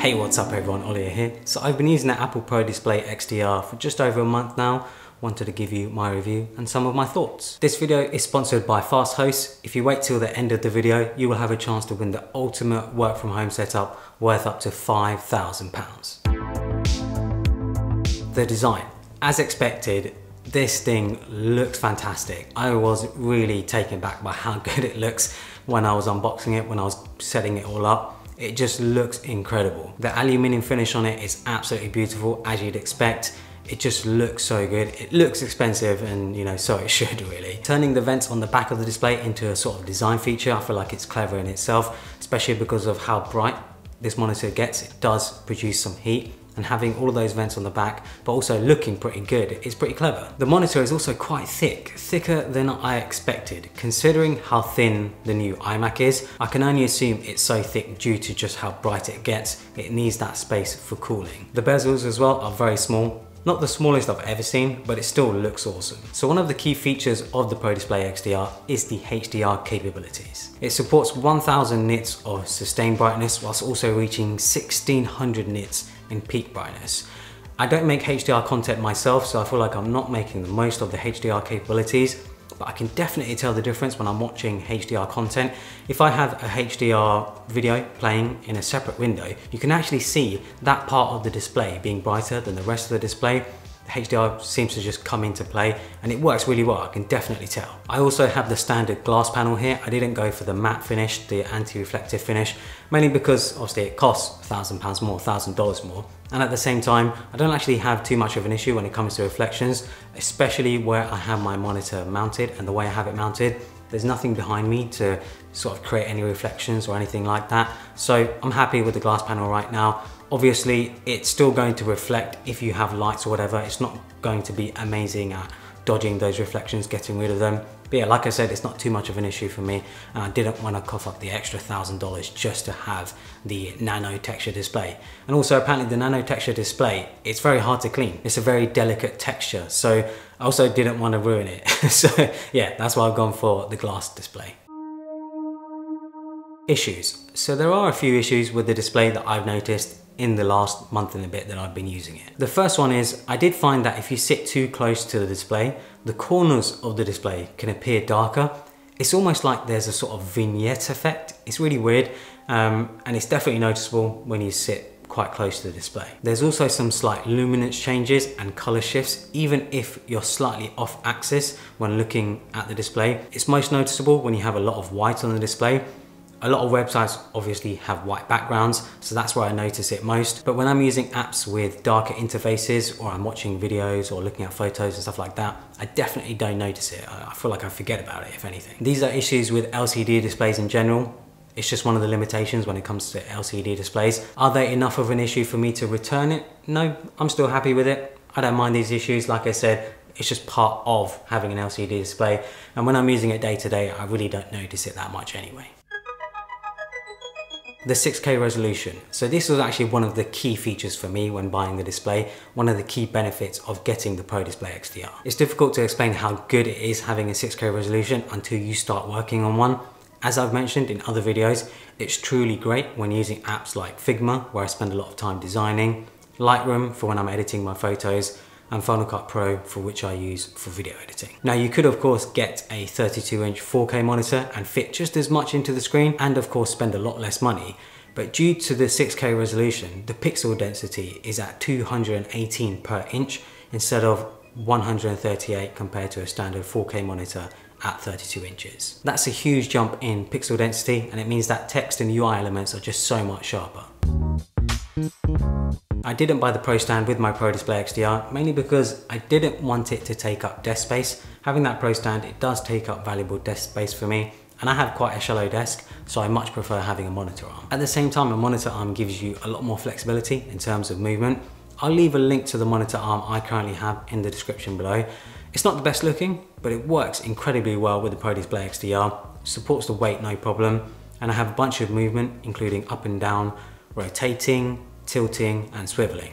Hey what's up everyone, Ollie here. So I've been using the Apple Pro Display XDR for just over a month now. Wanted to give you my review and some of my thoughts. This video is sponsored by FastHost. If you wait till the end of the video, you will have a chance to win the ultimate work from home setup worth up to £5,000. The design. As expected, this thing looks fantastic. I was really taken back by how good it looks when I was unboxing it, when I was setting it all up. It just looks incredible. The aluminium finish on it is absolutely beautiful as you'd expect. It just looks so good. It looks expensive and you know, so it should really. Turning the vents on the back of the display into a sort of design feature, I feel like it's clever in itself, especially because of how bright this monitor gets. It does produce some heat and having all of those vents on the back, but also looking pretty good is pretty clever. The monitor is also quite thick, thicker than I expected. Considering how thin the new iMac is, I can only assume it's so thick due to just how bright it gets. It needs that space for cooling. The bezels as well are very small, not the smallest I've ever seen, but it still looks awesome. So one of the key features of the Pro Display XDR is the HDR capabilities. It supports 1000 nits of sustained brightness whilst also reaching 1600 nits in peak brightness. I don't make HDR content myself, so I feel like I'm not making the most of the HDR capabilities, but I can definitely tell the difference when I'm watching HDR content. If I have a HDR video playing in a separate window, you can actually see that part of the display being brighter than the rest of the display. HDR seems to just come into play and it works really well, I can definitely tell. I also have the standard glass panel here. I didn't go for the matte finish, the anti-reflective finish, mainly because obviously it costs a thousand pounds more, thousand dollars more. And at the same time, I don't actually have too much of an issue when it comes to reflections, especially where I have my monitor mounted and the way I have it mounted. There's nothing behind me to sort of create any reflections or anything like that. So I'm happy with the glass panel right now. Obviously, it's still going to reflect if you have lights or whatever. It's not going to be amazing at dodging those reflections, getting rid of them. But yeah, like I said, it's not too much of an issue for me. And I didn't want to cough up the extra thousand dollars just to have the nano texture display. And also apparently the nano texture display, it's very hard to clean. It's a very delicate texture. So I also didn't want to ruin it. so yeah, that's why I've gone for the glass display. Issues. So there are a few issues with the display that I've noticed in the last month and a bit that I've been using it. The first one is I did find that if you sit too close to the display, the corners of the display can appear darker. It's almost like there's a sort of vignette effect. It's really weird um, and it's definitely noticeable when you sit quite close to the display. There's also some slight luminance changes and color shifts, even if you're slightly off axis when looking at the display. It's most noticeable when you have a lot of white on the display a lot of websites obviously have white backgrounds, so that's where I notice it most. But when I'm using apps with darker interfaces or I'm watching videos or looking at photos and stuff like that, I definitely don't notice it. I feel like I forget about it, if anything. These are issues with LCD displays in general. It's just one of the limitations when it comes to LCD displays. Are they enough of an issue for me to return it? No, I'm still happy with it. I don't mind these issues. Like I said, it's just part of having an LCD display. And when I'm using it day to day, I really don't notice it that much anyway the 6K resolution. So this was actually one of the key features for me when buying the display, one of the key benefits of getting the Pro Display XDR. It's difficult to explain how good it is having a 6K resolution until you start working on one. As I've mentioned in other videos, it's truly great when using apps like Figma, where I spend a lot of time designing, Lightroom for when I'm editing my photos, and Final Cut Pro for which I use for video editing. Now you could of course get a 32 inch 4K monitor and fit just as much into the screen and of course spend a lot less money but due to the 6K resolution, the pixel density is at 218 per inch instead of 138 compared to a standard 4K monitor at 32 inches. That's a huge jump in pixel density and it means that text and UI elements are just so much sharper. I didn't buy the Pro stand with my Pro Display XDR mainly because I didn't want it to take up desk space. Having that Pro stand, it does take up valuable desk space for me and I have quite a shallow desk, so I much prefer having a monitor arm. At the same time, a monitor arm gives you a lot more flexibility in terms of movement. I'll leave a link to the monitor arm I currently have in the description below. It's not the best looking, but it works incredibly well with the Pro Display XDR, supports the weight no problem, and I have a bunch of movement, including up and down, rotating, tilting and swiveling.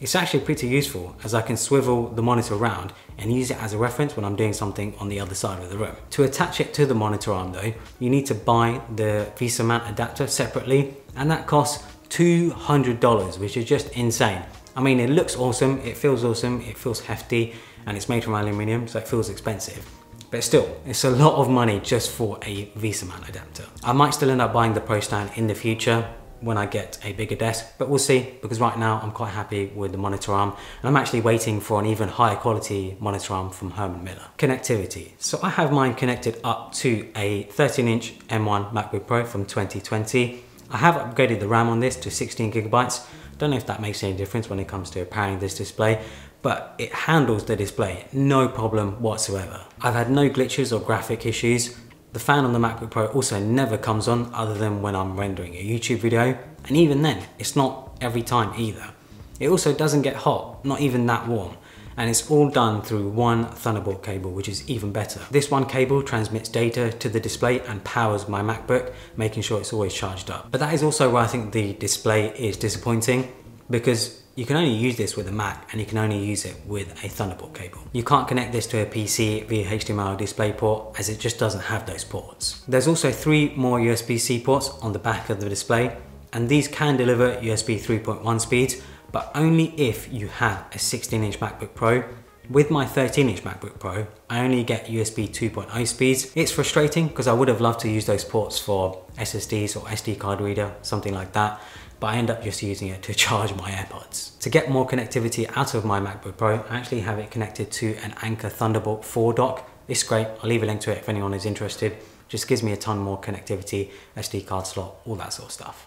It's actually pretty useful as I can swivel the monitor around and use it as a reference when I'm doing something on the other side of the room. To attach it to the monitor arm though, you need to buy the VESA mount adapter separately and that costs $200, which is just insane. I mean, it looks awesome, it feels awesome, it feels hefty, and it's made from aluminium, so it feels expensive. But still, it's a lot of money just for a VESA mount adapter. I might still end up buying the Pro Stand in the future when I get a bigger desk, but we'll see because right now I'm quite happy with the monitor arm and I'm actually waiting for an even higher quality monitor arm from Herman Miller. Connectivity. So I have mine connected up to a 13 inch M1 MacBook Pro from 2020. I have upgraded the RAM on this to 16 gigabytes. Don't know if that makes any difference when it comes to powering this display, but it handles the display, no problem whatsoever. I've had no glitches or graphic issues. The fan on the MacBook Pro also never comes on other than when I'm rendering a YouTube video, and even then, it's not every time either. It also doesn't get hot, not even that warm, and it's all done through one Thunderbolt cable, which is even better. This one cable transmits data to the display and powers my MacBook, making sure it's always charged up. But that is also where I think the display is disappointing, because you can only use this with a Mac and you can only use it with a Thunderbolt cable. You can't connect this to a PC via HDMI or DisplayPort as it just doesn't have those ports. There's also three more USB-C ports on the back of the display and these can deliver USB 3.1 speeds but only if you have a 16 inch MacBook Pro with my 13 inch MacBook Pro, I only get USB 2.0 speeds. It's frustrating because I would have loved to use those ports for SSDs or SD card reader, something like that but I end up just using it to charge my AirPods. To get more connectivity out of my MacBook Pro, I actually have it connected to an Anker Thunderbolt 4 dock. It's great, I'll leave a link to it if anyone is interested. Just gives me a ton more connectivity, SD card slot, all that sort of stuff.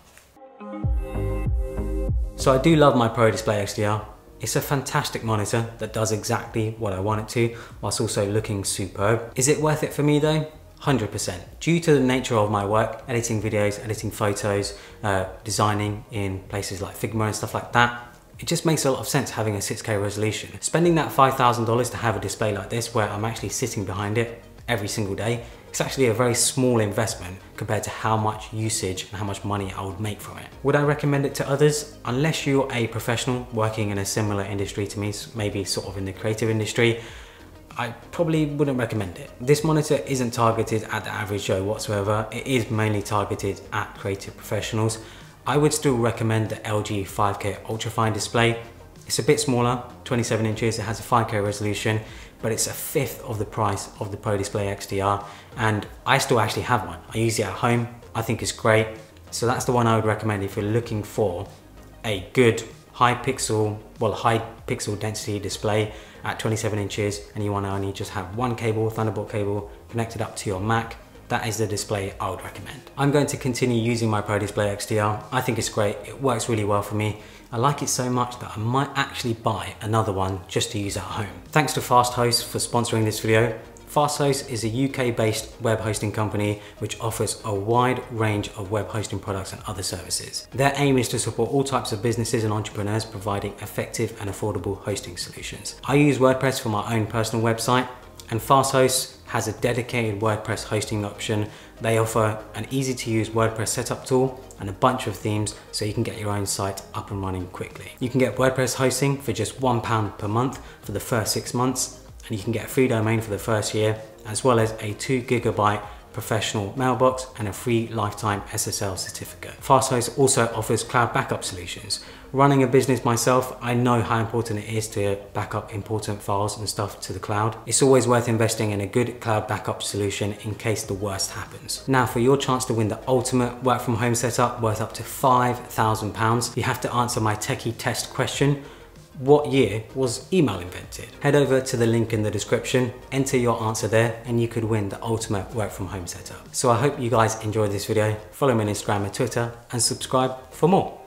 So I do love my Pro Display XDR. It's a fantastic monitor that does exactly what I want it to, whilst also looking superb. Is it worth it for me though? 100%. Due to the nature of my work, editing videos, editing photos, uh, designing in places like Figma and stuff like that, it just makes a lot of sense having a 6K resolution. Spending that $5,000 to have a display like this where I'm actually sitting behind it every single day, it's actually a very small investment compared to how much usage and how much money I would make from it. Would I recommend it to others? Unless you're a professional working in a similar industry to me, maybe sort of in the creative industry, I probably wouldn't recommend it. This monitor isn't targeted at the average Joe whatsoever. It is mainly targeted at creative professionals. I would still recommend the LG 5K Ultrafine display. It's a bit smaller, 27 inches, it has a 5K resolution, but it's a fifth of the price of the Pro Display XDR, and I still actually have one. I use it at home, I think it's great. So that's the one I would recommend if you're looking for a good high pixel, well high pixel density display at 27 inches and you want to only just have one cable, Thunderbolt cable connected up to your Mac, that is the display I would recommend. I'm going to continue using my Pro Display XDR. I think it's great, it works really well for me. I like it so much that I might actually buy another one just to use at home. Thanks to FastHost for sponsoring this video. FastHost is a UK-based web hosting company which offers a wide range of web hosting products and other services. Their aim is to support all types of businesses and entrepreneurs providing effective and affordable hosting solutions. I use WordPress for my own personal website and FastHost has a dedicated WordPress hosting option. They offer an easy to use WordPress setup tool and a bunch of themes so you can get your own site up and running quickly. You can get WordPress hosting for just one pound per month for the first six months and you can get a free domain for the first year as well as a 2 gigabyte professional mailbox and a free lifetime SSL certificate. FastHost also offers cloud backup solutions. Running a business myself, I know how important it is to back up important files and stuff to the cloud. It's always worth investing in a good cloud backup solution in case the worst happens. Now for your chance to win the ultimate work from home setup worth up to £5,000, you have to answer my techie test question what year was email invented? Head over to the link in the description, enter your answer there, and you could win the ultimate work from home setup. So I hope you guys enjoyed this video. Follow me on Instagram and Twitter, and subscribe for more.